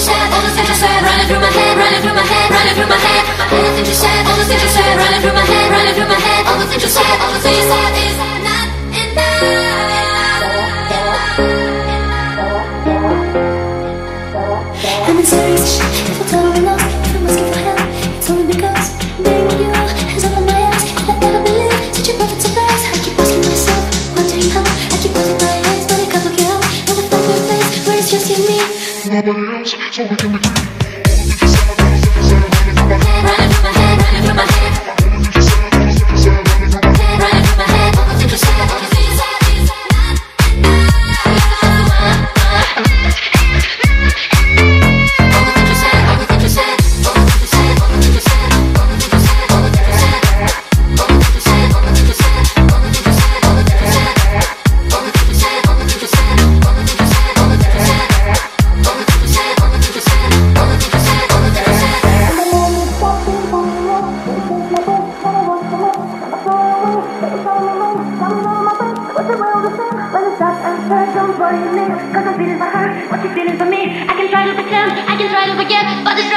you said, all the things you said, running through my head, running through my head, running through my head. All the things you said, all the things you said, running through my head, running through my head. All the things you said, all the things you said is not enough. nobody else, so we can be free. Only the I'm a thousand, what you feeling for me? I can try to pretend, I can try to forget. But it's